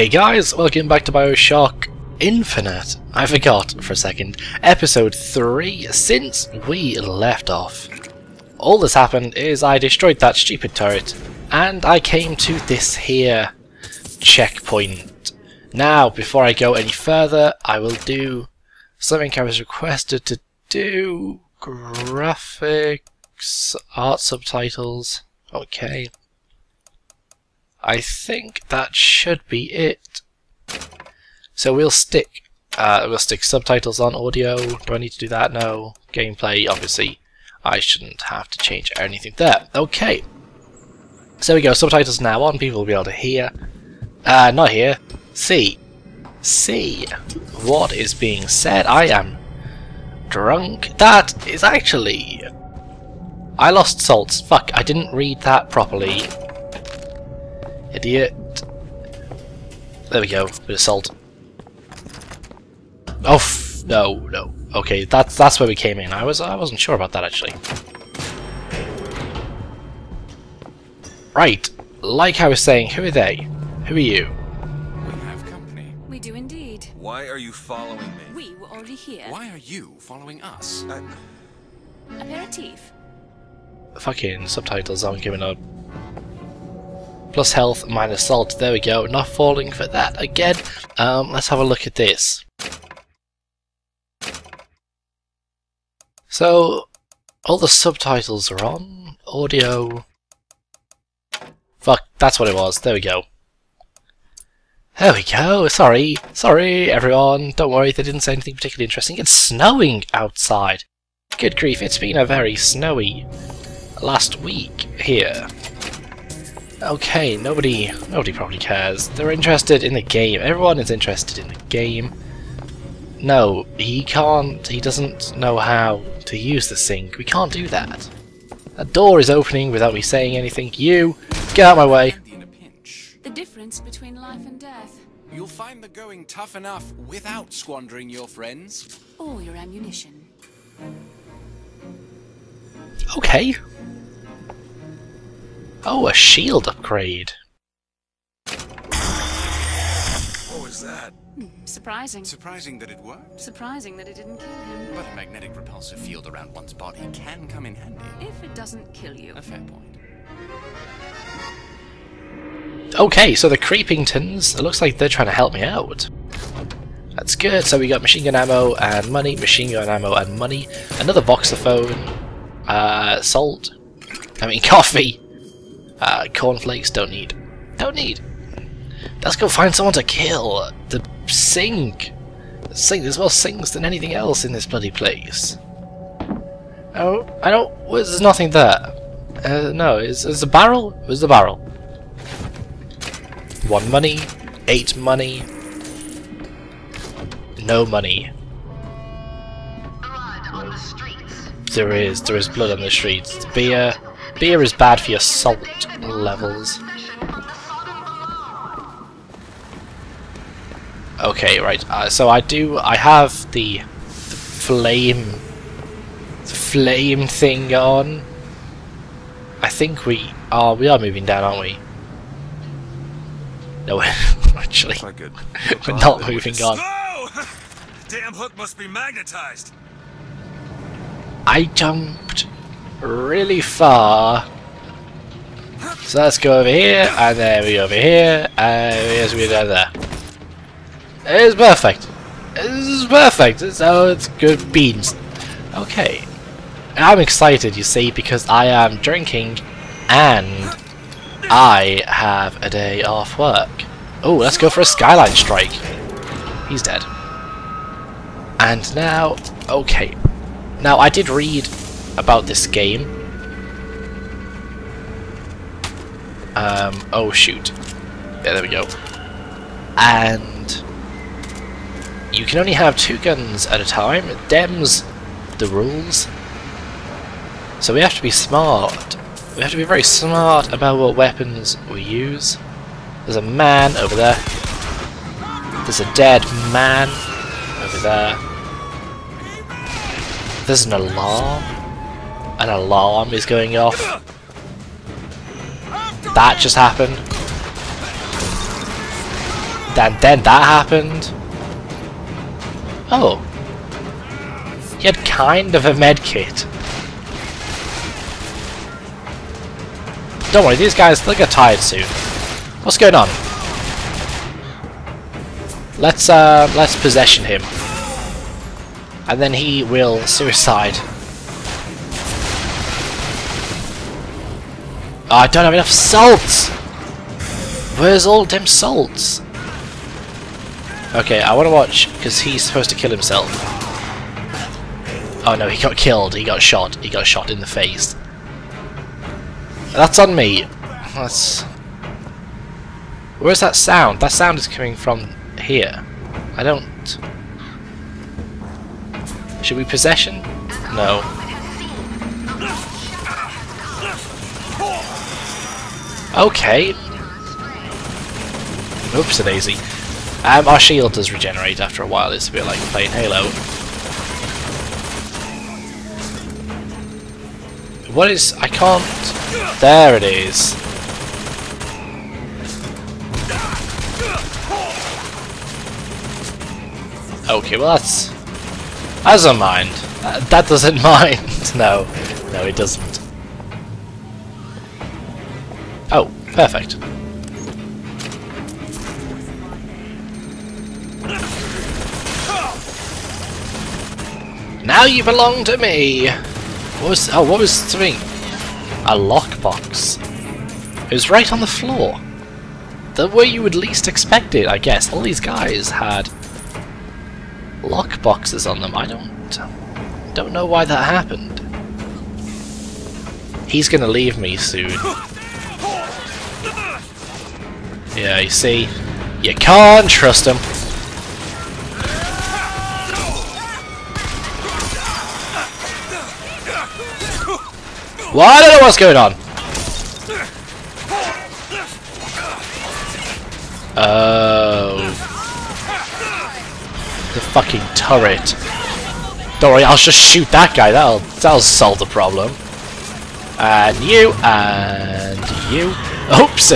Hey guys, welcome back to Bioshock Infinite. I forgot for a second. Episode 3, since we left off. All that's happened is I destroyed that stupid turret, and I came to this here checkpoint. Now, before I go any further, I will do something I was requested to do. Graphics, art subtitles. Okay. I think that should be it. So we'll stick uh, we'll stick subtitles on audio. Do I need to do that? No. Gameplay, obviously. I shouldn't have to change anything there. Okay. So we go. Subtitles now on. People will be able to hear. Uh, not hear. See. See what is being said. I am drunk. That is actually... I lost salts. Fuck, I didn't read that properly. Idiot. There we go. Bit of salt. Oh no, no. Okay, that's that's where we came in. I was I wasn't sure about that actually. Right. Like I was saying, who are they? Who are you? We have company. We do indeed. Why are you following me? We were already here. Why are you following us? I, Aperitif. Fucking subtitles aren't giving up. Plus health, minus salt. There we go. Not falling for that again. Um, let's have a look at this. So, all the subtitles are on. Audio. Fuck, that's what it was. There we go. There we go. Sorry. Sorry, everyone. Don't worry, they didn't say anything particularly interesting. It's snowing outside. Good grief, it's been a very snowy last week here. Okay, nobody nobody probably cares. They're interested in the game. Everyone is interested in the game. No, he can't. He doesn't know how to use the sink. We can't do that. A door is opening without me saying anything. You, get out of my way. handy in a pinch. The difference between life and death. You'll find the going tough enough without squandering your friends. Or your ammunition. Okay. Oh, a shield upgrade. What was that? Hmm, surprising. Surprising that it worked. Surprising that it didn't kill him. But a magnetic repulsive field around one's body can come in handy. If it doesn't kill you. A fair point. Okay, so the Creepingtons, it looks like they're trying to help me out. That's good. So we got machine gun ammo and money, machine gun ammo and money, another voxophone, uh, salt, I mean coffee, uh, cornflakes, don't need. Don't need. Let's go find someone to kill. The sink. The sink, there's more sinks than anything else in this bloody place. Oh, I don't, well, there's nothing there. Uh, no, is, is the barrel? Where's the barrel? One money, eight money, no money. Blood on the streets. There is, there is blood on the streets. Beer, beer is bad for your salt levels. Possession of the Sodom below. Okay, right. Uh, so I do. I have the, the flame, the flame thing on. I think we are. We are moving down, aren't we? No, actually, Quite good. we're not moving on. Slow! Damn hook must be magnetized. I jumped really far. So let's go over here, and then we go over here, and here's we down there. It's perfect. It's perfect. So it's good beans. Okay. I'm excited, you see, because I am drinking, and I have a day off work. Oh, let's go for a skyline strike. He's dead. And now, okay. Now, I did read about this game. Um, oh shoot. Yeah, there we go. And you can only have two guns at a time. Dem's the rules. So we have to be smart. We have to be very smart about what weapons we use. There's a man over there. There's a dead man over there. There's an alarm. An alarm is going off. That just happened. then, then that happened. Oh. He had kind of a med kit. Don't worry, these guys, they'll get tired soon. What's going on? Let's, uh, let's possession him. And then he will suicide. I don't have enough salts! Where's all them salts? Okay, I want to watch, because he's supposed to kill himself. Oh no, he got killed. He got shot. He got shot in the face. That's on me. That's... Where's that sound? That sound is coming from here. I don't... Should we possession? No. Okay. Oops a daisy. Um, our shield does regenerate after a while, it's a bit like playing Halo. What is... I can't... There it is. Okay, well that's... That doesn't mind. That doesn't mind. no. No, it doesn't. Perfect. Now you belong to me! What was... Oh, what was something? A lockbox. It was right on the floor. The way you would least expect it, I guess. All these guys had lockboxes on them. I don't... Don't know why that happened. He's gonna leave me soon. Yeah, you see? You can't trust him. Well, I don't know what's going on. Oh. The fucking turret. Don't worry, I'll just shoot that guy. That'll that'll solve the problem. And you and you. Oops,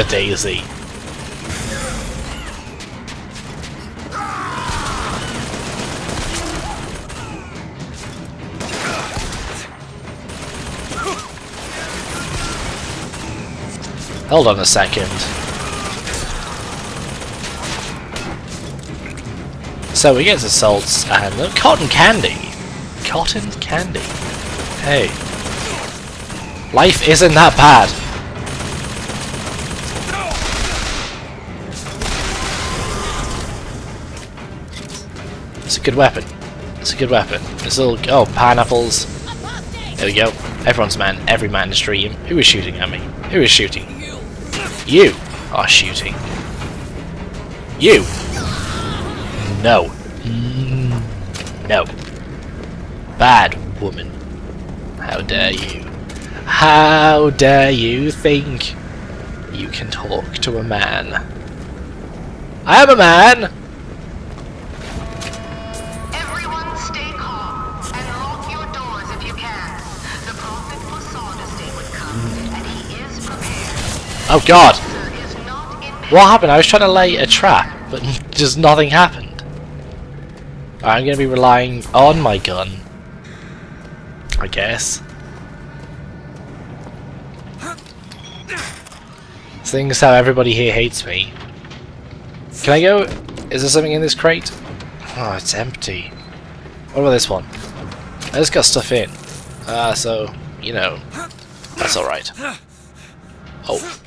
Hold on a second. So we get the salts and uh, cotton candy. Cotton candy. Hey. Life isn't that bad. It's a good weapon. It's a good weapon. It's little oh pineapples. There we go. Everyone's man. Every man dream. Who is shooting at me? Who is shooting? You are shooting. You. No. No. Bad woman. How dare you? How dare you think you can talk to a man? I am a man! Oh god! What happened? I was trying to lay a trap, but just nothing happened. I'm going to be relying on my gun. I guess. Things how everybody here hates me. Can I go? Is there something in this crate? Oh, it's empty. What about this one? I just got stuff in. Ah, uh, so, you know, that's alright. Oh.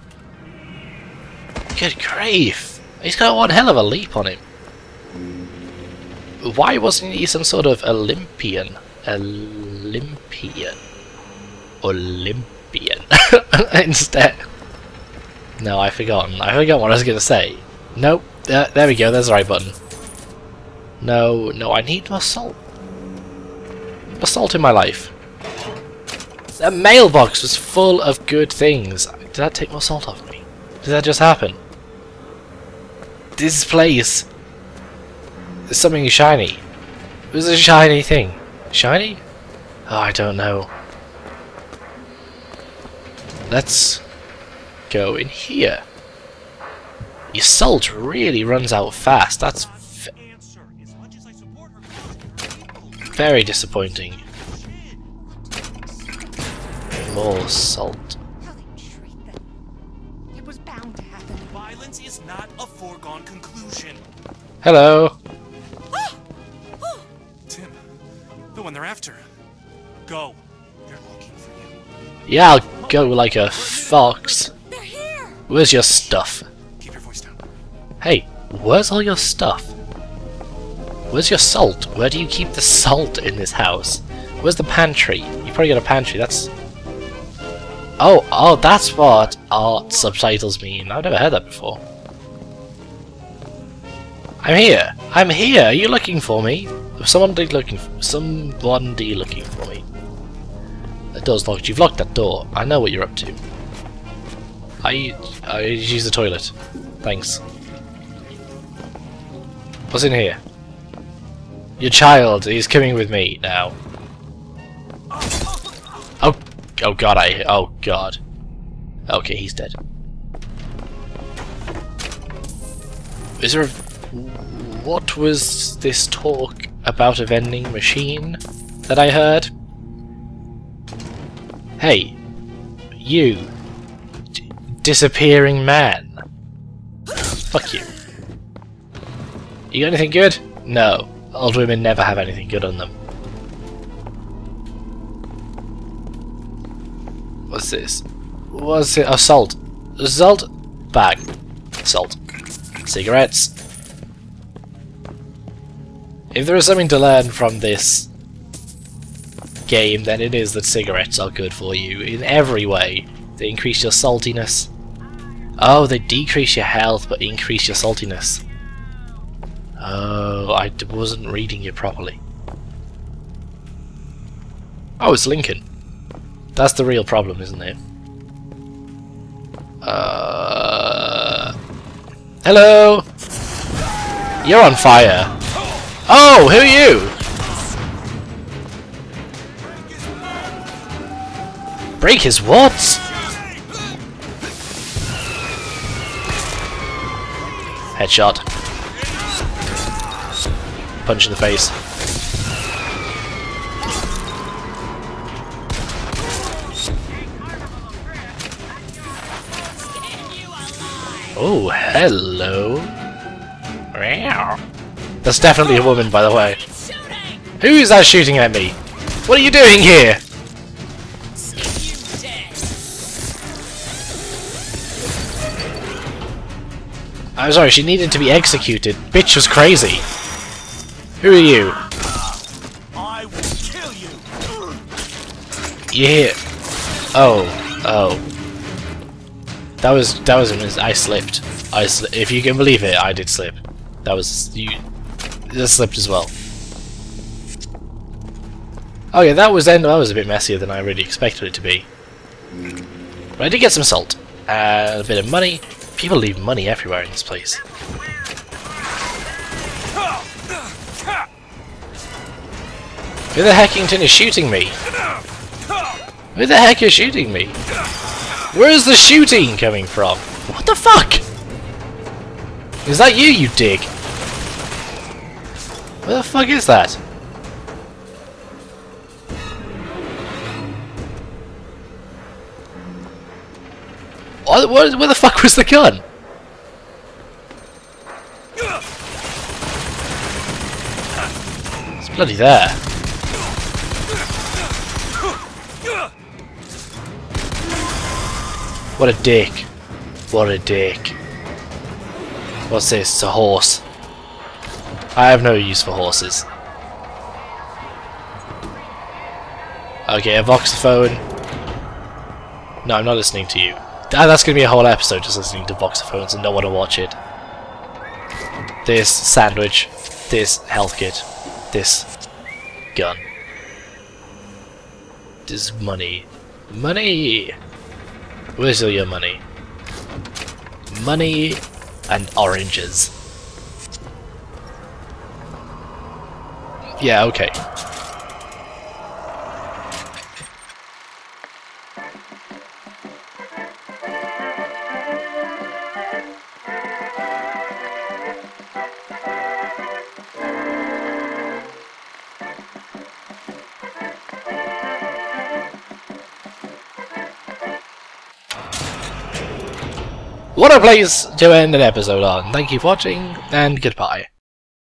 Good grief! He's got one hell of a leap on him. Why wasn't he some sort of Olympian? Olympian. Olympian. Instead. No, I've forgotten. I forgot what I was going to say. Nope. Uh, there we go, there's the right button. No, no, I need more salt. Salt in my life. The mailbox was full of good things. Did that take more salt off me? Did that just happen? This place is something shiny. It was a shiny thing. Shiny? Oh, I don't know. Let's go in here. Your salt really runs out fast. That's very disappointing. More salt. Hello. Tim, the one they're after. Go. They're looking for you. Yeah, I'll go like a fox. They're here! Where's your stuff? Keep your voice down. Hey, where's all your stuff? Where's your salt? Where do you keep the salt in this house? Where's the pantry? You probably got a pantry, that's... Oh, oh, that's what art subtitles mean. I've never heard that before. I'm here! I'm here! Are you looking for me? Someone be looking for be looking for me. The door's locked. You've locked that door. I know what you're up to. I I use the toilet. Thanks. What's in here? Your child. He's coming with me now. Oh, oh god! I oh god. Okay, he's dead. Is there? A, what was this talk about a vending machine that I heard? Hey, you, d disappearing man. Fuck you. You got anything good? No. Old women never have anything good on them. What's this? What's it? Oh, salt. Salt? Bag. Salt. Cigarettes. If there is something to learn from this game, then it is that cigarettes are good for you in every way. They increase your saltiness. Oh, they decrease your health but increase your saltiness. Oh, I wasn't reading you properly. Oh, it's Lincoln. That's the real problem, isn't it? Uh, hello. You're on fire. Oh, who are you? Break his what? Headshot. Punch in the face. Oh, hello. Meow. That's definitely a woman, by the way. Who is that shooting at me? What are you doing here? I'm sorry, she needed to be executed. Bitch was crazy. Who are you? I will kill you. Here? Oh, oh. That was that was I slipped. I sli if you can believe it, I did slip. That was you. Just slipped as well. Oh yeah, that was then. That was a bit messier than I really expected it to be. But I did get some salt and a bit of money. People leave money everywhere in this place. Who the heckington is shooting me? Who the heck is shooting me? Where's the shooting coming from? What the fuck? Is that you, you dig? Where the fuck is that? Where the fuck was the gun? It's bloody there. What a dick. What a dick. What's this? It's a horse. I have no use for horses. Okay, a voxophone. No, I'm not listening to you. Ah, that's going to be a whole episode just listening to voxophones and no one to watch it. This sandwich. This health kit. This gun. This money. Money! Where's all your money? Money and oranges. Yeah, okay. What a place to end an episode on. Thank you for watching, and goodbye.